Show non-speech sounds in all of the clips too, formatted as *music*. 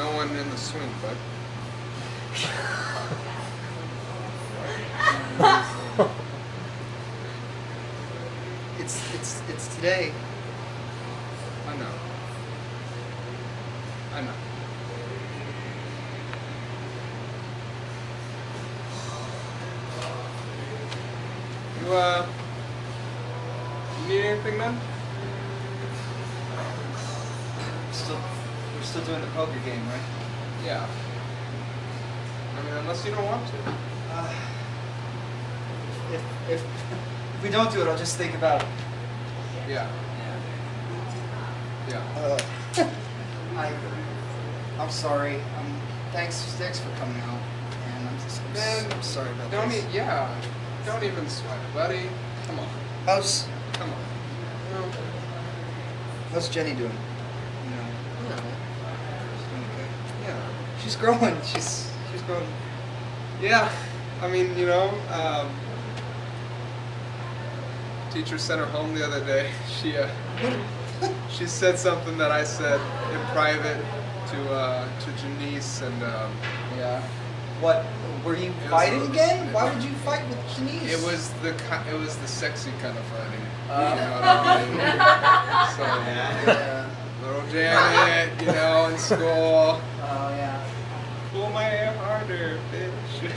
No one in the swing, bud. It's it's it's today. I know. I know. You, uh, need anything, man? Still doing the poker game, right? Yeah. I mean, unless you don't want to. Uh, if, if if we don't do it, I'll just think about it. Yeah. Yeah. Uh, I I'm sorry. Um, thanks thanks for coming out, and I'm, just, I'm, s- Man, I'm sorry about Don't this. e- yeah. Don't even sweat, buddy. Come on. How's Come on. How's Jenny doing? You know, No. she's doing okay. Yeah. She's growing. She's she's growing. Yeah, I mean, you know, um, teacher sent her home the other day. *laughs* She uh, *laughs* she said something that I said in private to uh, to Janice, and um, Yeah. What? Were you fighting again? Why would you fight with Denise? it was the it was the sexy kind of fighting. Uh, you know what I mean? *laughs* So Yeah. little Janet, you know, in school. Pull my hair harder, bitch. I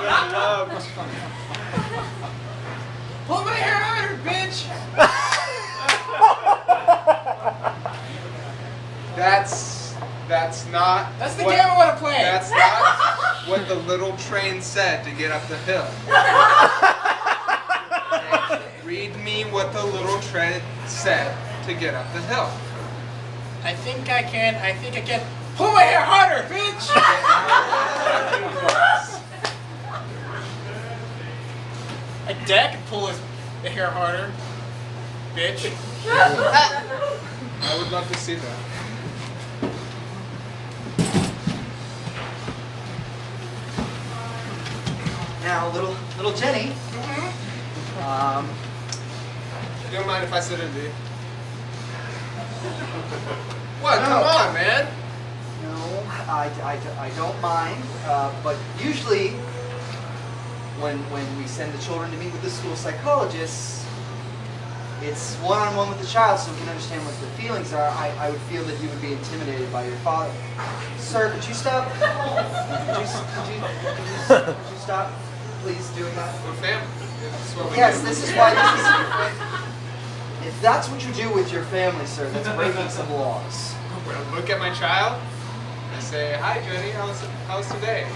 would have loved. Pull my hair harder, bitch. That's that's not. That's the what- game I want to play. That's not what the little train said to get up the hill. *laughs* Read me what the little train said to get up the hill. I think I can. I think I can. Pull my hair harder, bitch. I dad can pull his the hair harder, bitch. I would love to see that. Now, little little Jenny. Um, You don't mind if I sit in, do you? What? No. Come on, man. No, I, I, I don't mind. Uh, but usually, when when we send the children to meet with the school psychologists, it's one-on-one with the child, so we can understand what the feelings are. I, I would feel that you would be intimidated by your father. Sir, could you stop? *laughs* Could you, could you, could you, could you stop, please, doing that? We're family. This is what we Yes, do. this is why this is your fa- If that's what you do with your family, sir, that's breaking some laws. Look at my child, I say, "Hi, Jenny. How's how's today?"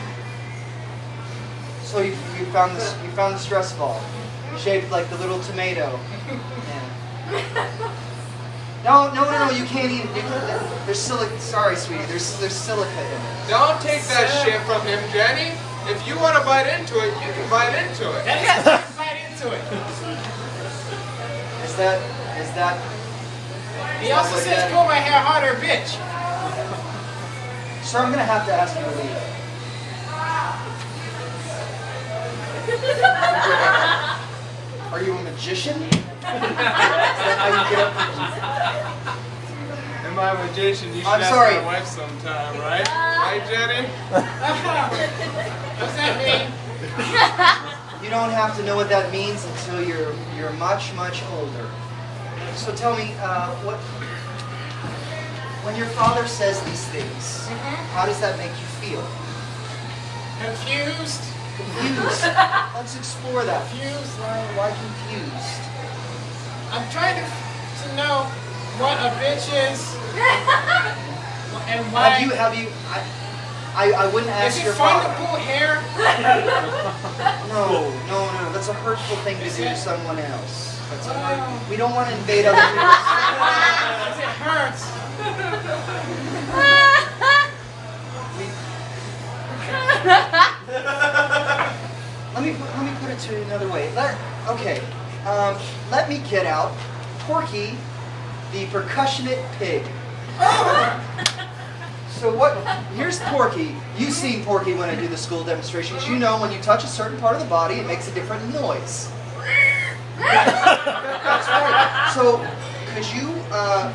So you, you found this you found the stress ball, shaped like the little tomato. Yeah. *laughs* No, no, no, no, you can't eat it. You- There's silica. Sorry, sweetie. There's there's silica in it. Don't take that shit from him, Jenny. If you want to bite into it, you can bite into it. That's it. Right into it. Is that is that? He also says, "Pull my hair harder, bitch." Sir, I'm gonna have to ask you to leave. Are you a magician? Is that how you get up? Am I a magician? You should I'm ask sorry. my wife sometime, right? Right, Jenny? What's that mean? You don't have to know what that means until you're you're much much older. So tell me, uh, what when your father says these things, mm-hmm. how does that make you feel? Confused. Confused. *laughs* Let's explore that. Confused. Why, why confused? I'm trying to, to know what a bitch is *laughs* and why. Have you have you? I, I, I wouldn't ask is it your fun to father. pull hair? *laughs* No, no, no. That's a hurtful thing to Is do to someone else. That's a, Oh. we don't want to invade other people's. It hurts. Let me put- let me put it to you another way. Let, okay, um, let me get out Porky, the percussionate pig. So what? Here's Porky. You've seen Porky when I do the school demonstrations. You know when you touch a certain part of the body, it makes a different noise. *laughs* That's right. So could you uh,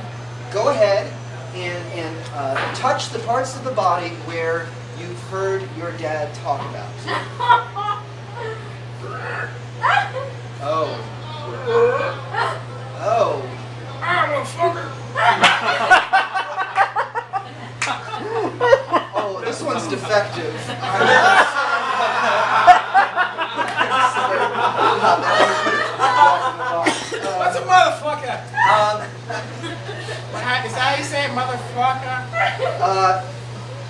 go ahead and and uh, touch the parts of the body where you've heard your dad talk about. *laughs* Oh. Oh. Ah, motherfucker. *laughs* Oh, this one's defective. *laughs* What's a motherfucker? Um, How- Is that how you say motherfucker? *laughs* uh,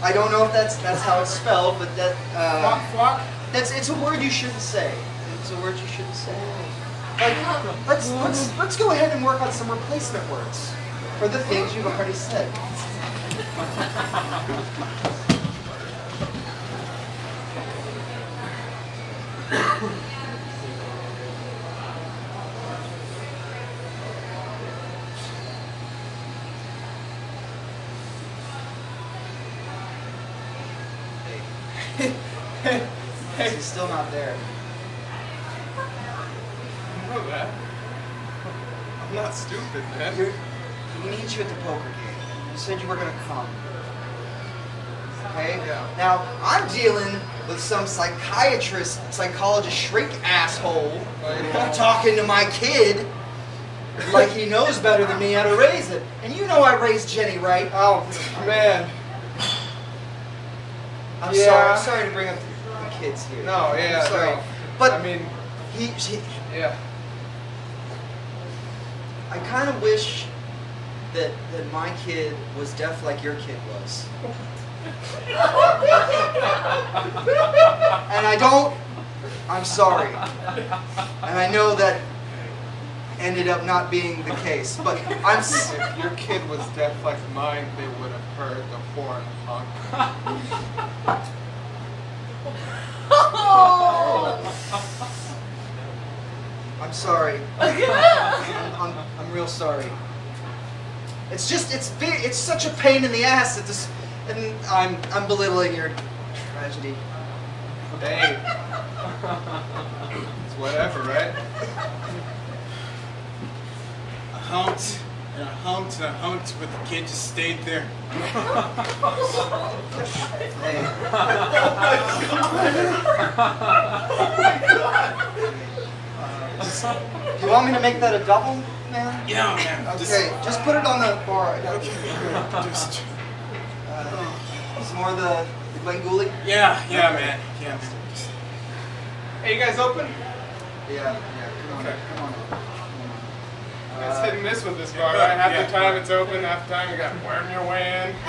I don't know if that's that's how it's spelled, but that uh, Fuck, fuck. that's it's a word you shouldn't say. It's a word you shouldn't say. Like, let's let's let's go ahead and work on some replacement words for the things you've already said. *laughs* he's still not there. I know that. I'm not stupid, man. You're, he needs you at the poker game. You said you were gonna come. Okay? Yeah. Now, I'm dealing with some psychiatrist, psychologist, shrink asshole Like, talking to my kid like he knows better than me how to raise it. And you know I raised Jenny right. Oh, man. I'm Yeah. sorry. I'm sorry to bring up the kids here. No, yeah, I'm sorry. no. But I mean, he, he yeah. I kind of wish that that my kid was deaf like your kid was. *laughs* and I don't. I'm sorry. And I know that ended up not being the case, but I'm. s- If your kid was deaf like mine, they would have heard the horn honk. *laughs* I'm sorry. I'm, *laughs* I'm, I'm real sorry. It's just it's it's such a pain in the ass that this, and I'm I'm belittling your tragedy. Hey. *laughs* it's whatever, right? I humped and I humped and I humped, but the kid just stayed there. Hey. *laughs* You want me to make that a double, man? Yeah, man. Just, Okay, just put it on the bar. I got okay. Just, uh, some more of the, the Glengoolie? yeah, yeah, man. Yeah, man. Hey, you guys open? Yeah, yeah, come on, Okay. Come on. It's hit and miss with this bar, right? Half Yeah. the time it's open, half the time you got worm your way in. *laughs*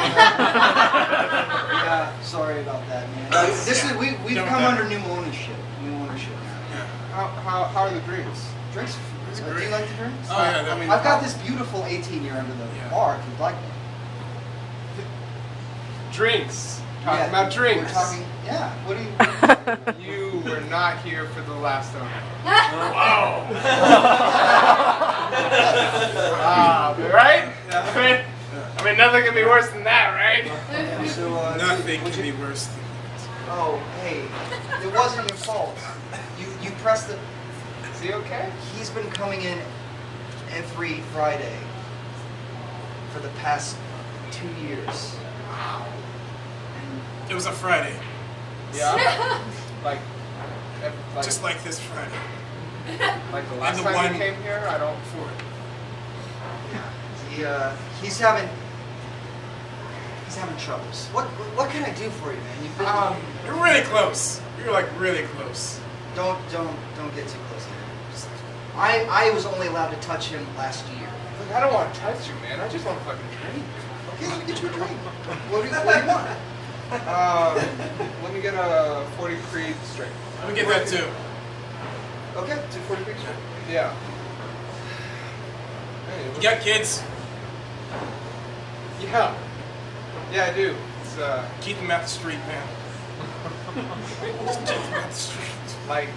yeah, sorry about that, man. Uh, this is we we've Done with come under new ownership. New ownership now. yeah. How, how, how are the drinks? Drinks. It's Uh, do you like the drinks? Oh, yeah, I mean, I've got this beautiful 18 year under the Yeah. bar. If you'd like one. Drinks. Talking Yeah, about drinks. We're talking. Yeah. What do you? *laughs* You were not here for the last owner. *laughs* Wow. Ah, right? I mean, I mean, nothing could be worse than that, right? so uh, Nothing would can you- be worse than that. Oh, hey, it wasn't your fault. You you pressed the. Is he okay? He's been coming in every Friday for the past two years. And It was a Friday, Yeah. Like, *laughs* ev- like, just like this Friday. *laughs* like the last the time one- you came here. I don't. Before. he uh, he's having he's having troubles. What what can I do for you, man? You've been Um, You're really close. You're like really close. don't don't don't get too close to him. Just- I I was only allowed to touch him last year. Look, I don't want to touch you, man. I just want to fucking drink. Okay, let me get you a drink. *laughs* What do you, what do you want? Um, let me get a 40 Creek straight. Let me get that too. Okay, two forty Creek straight. Yeah. Hey, You got kids? yeah. Yeah, I do. It's uh, Keep them out the street, man. *laughs* Just keep them out the street. like,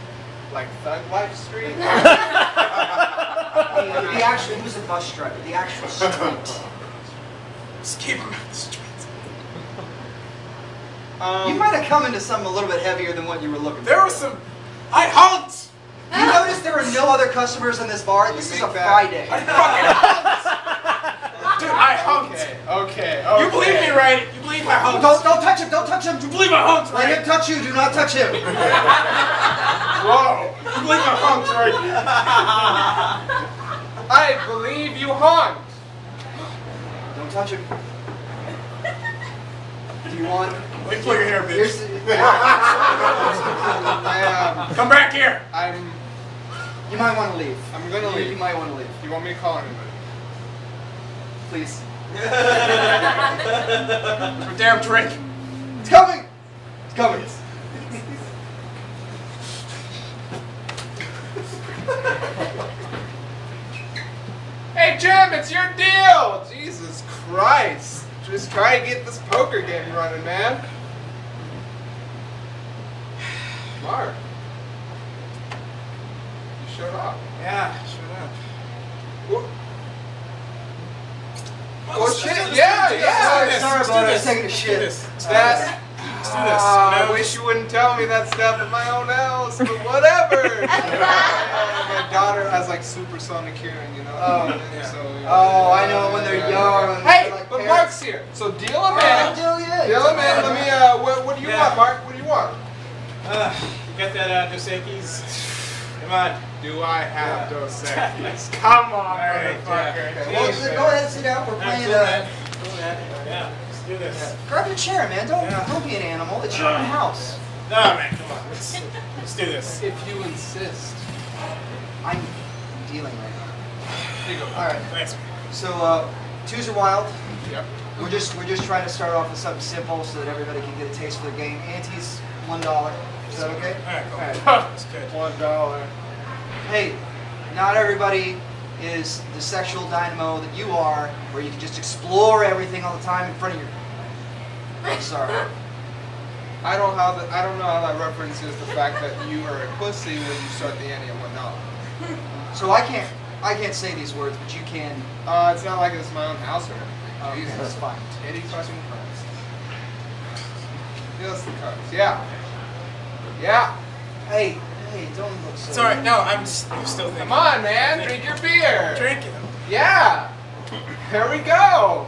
like Thug Life Street. The, *laughs* *laughs* the actual, he was a bus driver. The actual street. Just keep them out the street. Um, You might have come into something a little bit heavier than what you were looking There for. was some. I humped. You there are no other customers in this bar? This is a think that- Friday. I fucking humped. *laughs* Dude, I humped. Okay. Okay. Okay. You believe me, right? You believe my hunch? Don't don't touch him! Don't touch him! You believe my hunch, Let him right? touch you. Do not touch him. *laughs* Whoa. You believe my hunch, right? *laughs* I believe you haunt. Don't touch him. Do you want? Let me pull your hair, Here's bitch. I um, Come back here. I'm. You might want to leave. I'm gonna You- You might want to leave. You want me to call anybody? Please. *laughs* You damn drink. It's coming. It's coming. *laughs* Hey Jim, it's your deal. Jesus Christ. Just try to get this poker game running, man. *sighs* Mark. You showed up. Yeah, shut up. Wha- Well, Well, shit, let's yeah, yeah, Let's sorry about Let's it. I taking a Let's do shit. this. Let's do That. this. Let's do this. Ah, I wish you wouldn't tell me that stuff at my own house, but whatever. *laughs* my daughter has like supersonic hearing, you know. Oh, yeah. So, you know, Oh, I know when they're young. Hey, they're like but parrots. Mark's here, so deal him Oh, in. deal yeah. Deal him in. Let me. Uh, what, what do you Yeah. want, Mark? What do you want? Uh, you got that uh, Dos Equis? Come on. Do I have Yeah. Dos Equis? Come on, right, motherfucker. yeah. Well, Jesus. go ahead and sit down. We're playing. cool, Uh, man. Cool. Yeah, let's do this. grab your chair, man. Don't Yeah. don't be an animal. It's your own house. No, man, come on. Let's, let's do this. If you insist. I'm dealing right now. Here you go. All right. Thanks. So uh, twos are wild. Yep. We're just we're just trying to start off with something simple so that everybody can get a taste for the game. Antes one dollar. Is that okay? All right, cool. All right. That's good. One dollar. Hey, not everybody is the sexual dynamo that you are, where you can just explore everything all the time in front of you. I'm sorry. *laughs* I don't how that. I don't know how that references the fact that you are a pussy when you start the ante and whatnot. So I can't I can't say these words, but you can. Uh, it's not like it's my own house or anything. Okay, Jesus. that's fine. Titty fucking Christ. Just the cards. Yeah. Yeah. Hey, hey, don't look so. Right. No, I'm, s- I'm still thinking. Come on, man. Drink your beer. Drink it. Yeah. Here we go.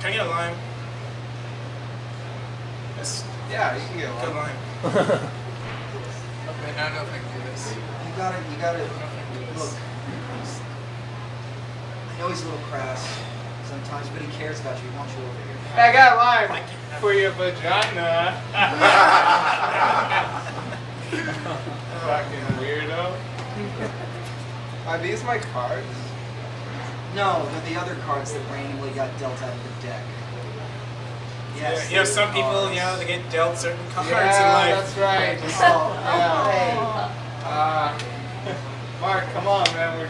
Can I get a lime? That's Yeah, you can get good one. lime. Man, I don't know if I can do this. You gotta, you gotta look. I know he's a little crass sometimes, but he cares about you. He wants you over here. I got a lime for your vagina. *laughs* *laughs* Fucking weirdo. Are these my cards? No, they're the other cards that randomly got dealt out of the deck. Yes. you know, they're some people, cards. you know, they get dealt certain cards yeah, in life. that's right. Just- Oh, *laughs* yeah. hey. Uh, Mark, come on, man. We're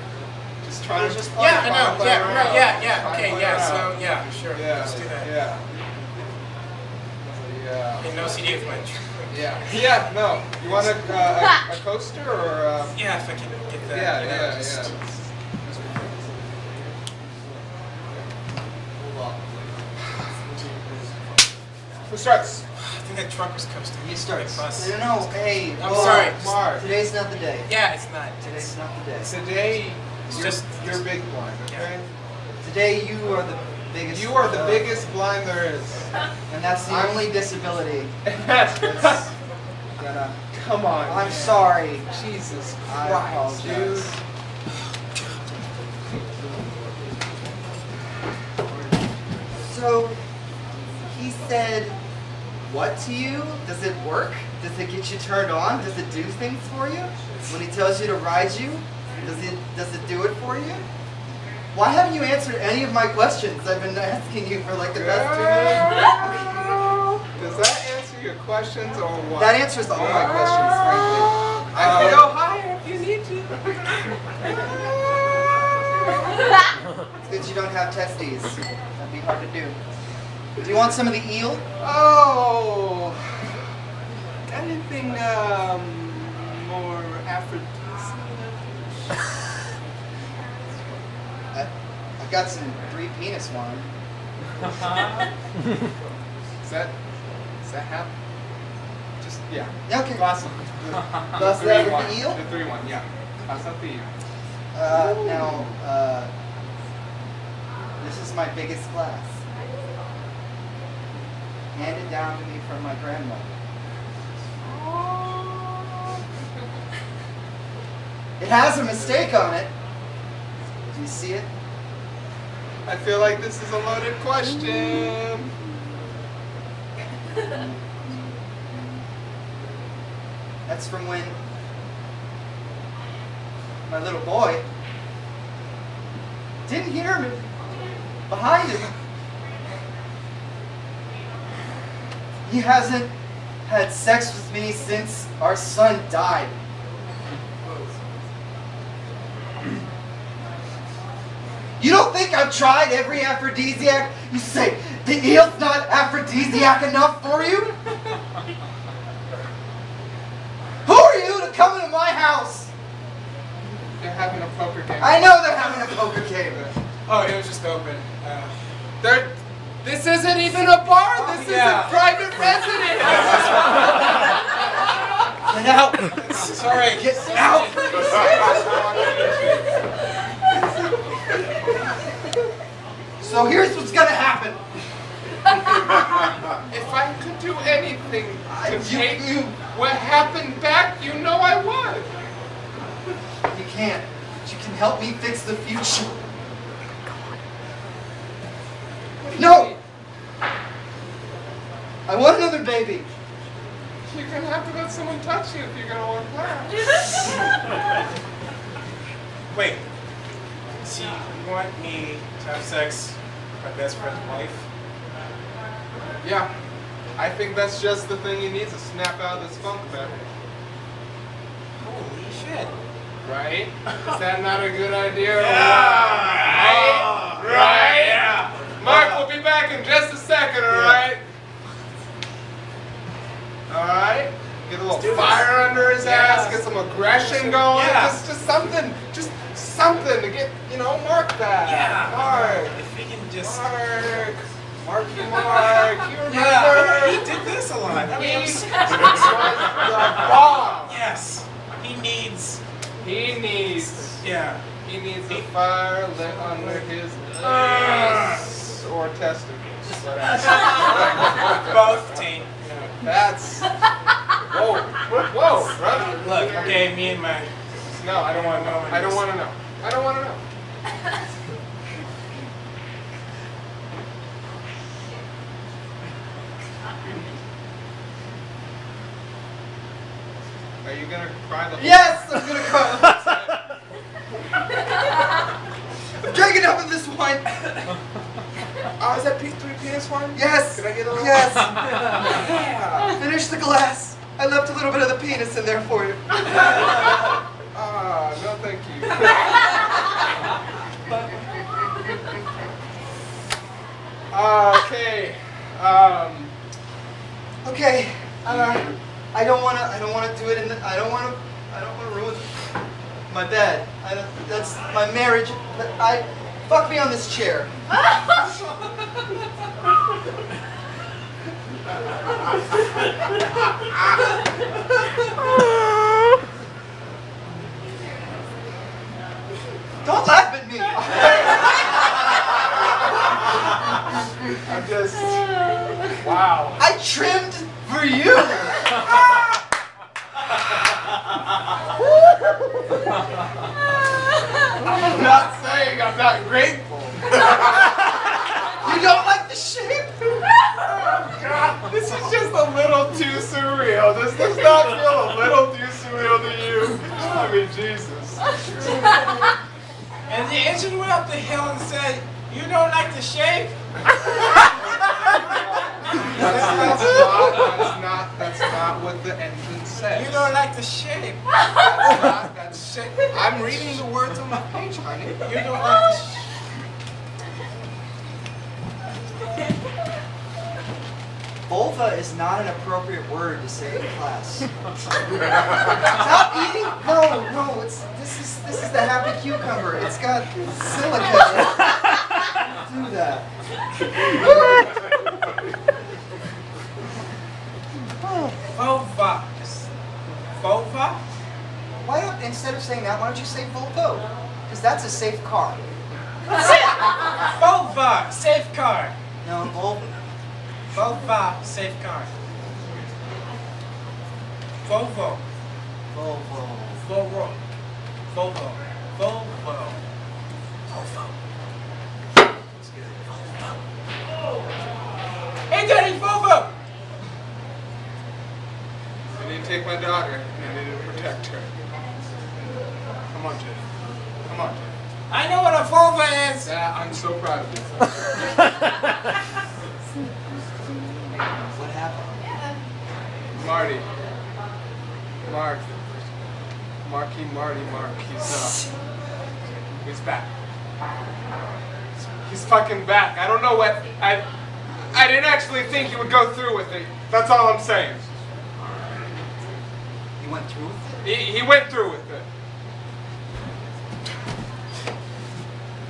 just trying We're to just Yeah, I know. Yeah, fine, right. Yeah, yeah. Fine, Okay, yeah. fine. So, yeah, sure. Yeah. Let's do that. Yeah. Yeah. Okay, no CD with my drink. Yeah. Yeah. No. You want a, uh, a, a coaster or? Uh, Yeah, if I can get that. yeah. you know, Yeah. just- Yeah. Who starts? I think that truck was coasting. He starts. Big bus. No, no, hey. I'm well, sorry. Mark. Today's not the day. Yeah, it's not. Today's not the day. Today, It's you're, just- you're big blind. Okay. Today you are the biggest. You are the uh, biggest blind there is. And that's the only disability. That's gonna. Come on. I'm man. sorry. Jesus Christ, dude. So, he said, what to you? Does it work? Does it get you turned on? Does it do things for you? When he tells you to ride you, does it does it do it for you? Why haven't you answered any of my questions I've been asking you for like the past two minutes? *laughs* Does that answer your questions or what? That answers all my questions, frankly. I can Um, go higher if you need to. *laughs* It's good you don't have testes. That'd be hard to do. Do you want some of the eel? oh, anything um, more aphrodisiac? *laughs* I, I've got some three penis wine. *laughs* Is that is that happen? Just yeah. Yeah, okay. Glass of the, Glass of three one. the eel? The three one, yeah. Glass of the eel. Uh, now, uh, this is my biggest glass. handed down to me from my grandmother. It has a mistake on it. Do you see it? I feel like this is a loaded question. That's from when my little boy didn't hear me behind him. He hasn't had sex with me since our son died. You don't think I've tried every aphrodisiac? You say the eel's not aphrodisiac enough for you? *laughs* Who are you to come into my house? They're having a poker game. I know they're having a poker game. *laughs* Oh, it was just open. Uh, They're, this isn't even a bar. This Yeah. is a private residence. Get out! sorry. Get out! *laughs* So here's what's gonna happen. *laughs* if I could do anything I- to you- take you- what happened back, you know I would. You can't. But you can help me fix the future. No! I want another baby. You're gonna have to let someone touch you if you're gonna want that. *laughs* Wait. See, you want me to have sex with my best friend's wife? Yeah, I think that's just the thing he needs to snap out of this funk, man. Holy shit. Right? Is that not a good idea? Yeah. what? Right? Right? Yeah. Mark, we'll be back in just a second, alright? Alright? Get a little this. fire under his ass, get some aggression going. Yeah. Just, just something, just something to get, know, Mark back. Yeah. Mark. If we can just. Mark. Marky *laughs* Mark. You remember? Yeah. He did this a lot. I mean, I'm He was the bomb. yes. He needs. He needs. Yeah. He needs a fire lit under his ass or testicles. *laughs* Both, Teen. That's whoa, whoa, brother. Look, okay, me and my. No, I don't want to know. I don't want to know. I don't want to know. Are you gonna cry the whole Yes, *laughs* I'm gonna cry. I'm drinking up in this wine. *laughs* Oh, is that P three PS one? Yes. Can I get a little? Yes. Yeah. *laughs* Finish the glass. I left a little bit of the penis in there for you. Ah, no, thank you. Okay. Um. Okay. Uh, I don't wanna. I don't wanna do it in the. I don't wanna. I don't wanna ruin my bed. I don't, that's my marriage. But I. Fuck me on this chair. Don't laugh at me. I'm just. *laughs* Wow. I trimmed for you. I'm not saying I'm not grateful. You don't like the shape? God, this is just a little too surreal. This does this not feel a little too surreal to you? I mean, Jesus. And the engine went up the hill and said, You don't like the shape? That's, that's not. That's not. That's not what the engine says. You don't like the shape. That's not. That's shit. I'm reading the words on my page, honey. You don't like the shape. Vulva is not an appropriate word to say in class. *laughs* Stop eating. No, no. It's this is this is the happy cucumber. It's got silica. Do that. Vulva. Vulva? Why don't instead of saying that, why don't you say Volvo? Because that's a safe car. Vulva. Safe car. No, Volvo. Volvo safeguard. Volvo. Volvo. Volvo. Volvo. Volvo. Volvo. Let's get it. Hey, Daddy, Volvo! I need to take my daughter and I need to protect her. Come on, Jay. Come on, Jay. I know what a Volvo is. Yeah, I'm so proud of you. What happened? Marty. Mark. Marky Marty Mark. He's uh he's back. He's fucking back. I don't know what I I didn't actually think he would go through with it. That's all I'm saying. You went through with it? He, he went through with it.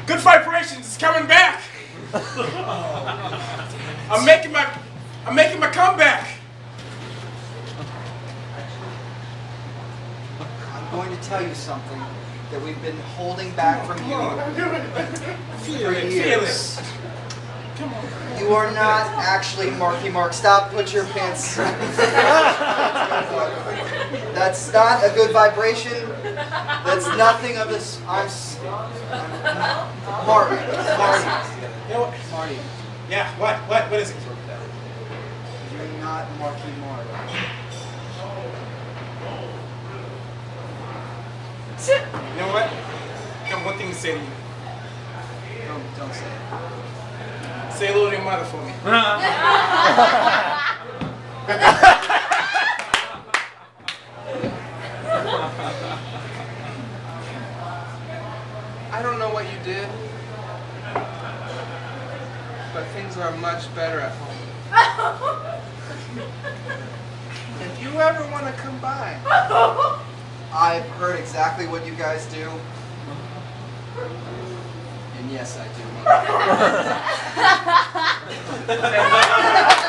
Good vibrations is coming back. *laughs* I'm making my, I'm making my comeback. I'm going to tell you something that we've been holding back from you Feel for it, feel years. it. Come on. You are not actually Marky Mark. Stop, put your pants. *laughs* *laughs* That's not a good vibration. That's nothing of this. I'm. s- Marty. Marty. You know what? Marty. Yeah, what, what, what is it? You're not Marky Mark. You know what? I got one thing to say to you. Don't, don't say it. Say hello to your mother for me. *laughs* *laughs* I don't know what you did, are much better at home. *laughs* If you ever want to come by, I've heard exactly what you guys do. And yes, I do. *laughs*